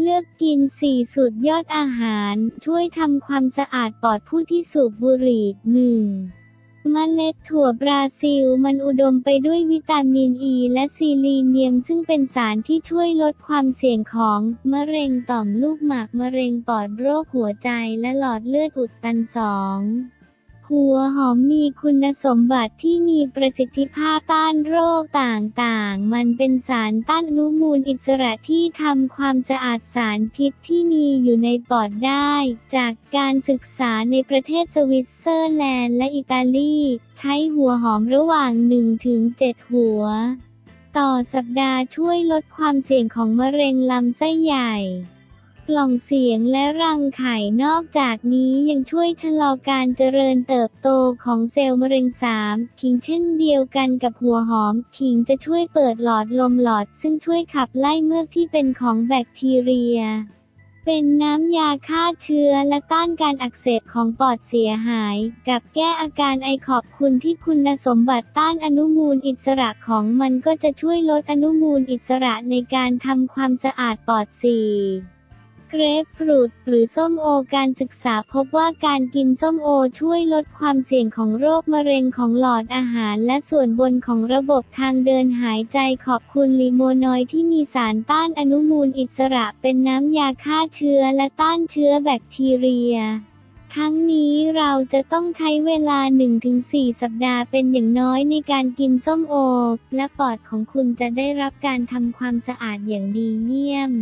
เลือกกิน 4 สุดยอดอาหาร ช่วยทำความสะอาดปอดผู้ที่สูบบุหรี่หนึ่งเมล็ดถั่วบราซิล มันอุดมไปด้วยวิตามินอ e ีและซีลีเนียม ซึ่งเป็นสารที่ช่วยลดความเสี่ยงของมะเร็งต่อมลูกหมาก มะเร็งปอดโรคหัวใจและหลอดเลือดอุดตันสอง หัวหอมมีคุณสมบัติที่มีประสิทธิภาพต้านโรคต่างๆ มันเป็นสารต้านอนุมูลอิสระที่ทำความสะอาดสารพิษที่มีอยู่ในปอดได้ จากการศึกษาในประเทศสวิตเซอร์แลนด์และอิตาลี ใช้หัวหอมระหว่าง 1-7 หัว ต่อสัปดาห์ช่วยลดความเสี่ยงของมะเร็งลำไส้ใหญ่ กล่องเสียงและรังไข่นอกจากนี้ยังช่วยชะลอการเจริญเติบโตของเซลล์มะเร็งสามขิงเช่นเดียวกันกับหัวหอม ขิงจะช่วยเปิดหลอดลมหลอด ซึ่งช่วยขับไล่เมือกที่เป็นของแบคทีเรีย เป็นน้ำยาฆ่าเชื้อและต้านการอักเสบของปอดเสียหาย กับแก้อาการไอขอบคุณที่คุณสมบัติต้านอนุมูลอิสระของมันก็จะช่วยลดอนุมูลอิสระในการทำความสะอาดปอดสี่ เกรปฟรุตหรือส้มโอการศึกษาพบว่าการกินส้มโอช่วยลดความเสี่ยงของโรคมะเร็งของหลอดอาหาร และส่วนบนของระบบทางเดินหายใจขอบคุณลิโมนอยที่มีสารต้านอนุมูลอิสระเป็นน้ำยาฆ่าเชื้อและต้านเชื้อแบคทีเรียทั้งนี้เราจะต้องใช้เวลา 1-4 สัปดาห์เป็นอย่างน้อยในการกินส้มโอ และปอดของคุณจะได้รับการทำความสะอาดอย่างดีเยี่ยม